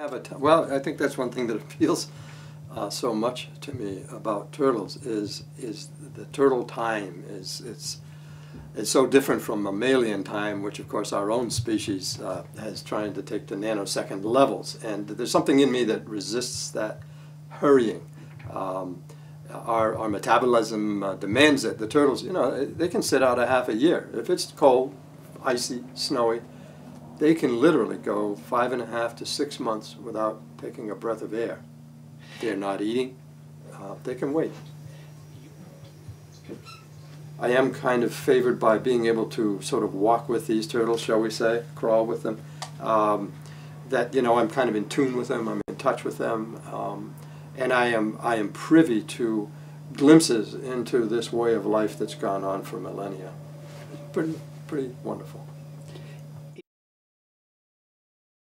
Have well, I think that's one thing that appeals uh, so much to me about turtles is is the turtle time is it's it's so different from mammalian time, which of course our own species uh, has trying to take to nanosecond levels, and there's something in me that resists that hurrying. Um, our, our metabolism uh, demands it. The turtles, you know, they can sit out a half a year. If it's cold, icy, snowy, they can literally go five and a half to six months without taking a breath of air. They're not eating. Uh, they can wait. I am kind of favored by being able to sort of walk with these turtles, shall we say, crawl with them. Um, that you know, I'm kind of in tune with them. I'm in touch with them, um, and I am I am privy to glimpses into this way of life that's gone on for millennia. Pretty pretty wonderful.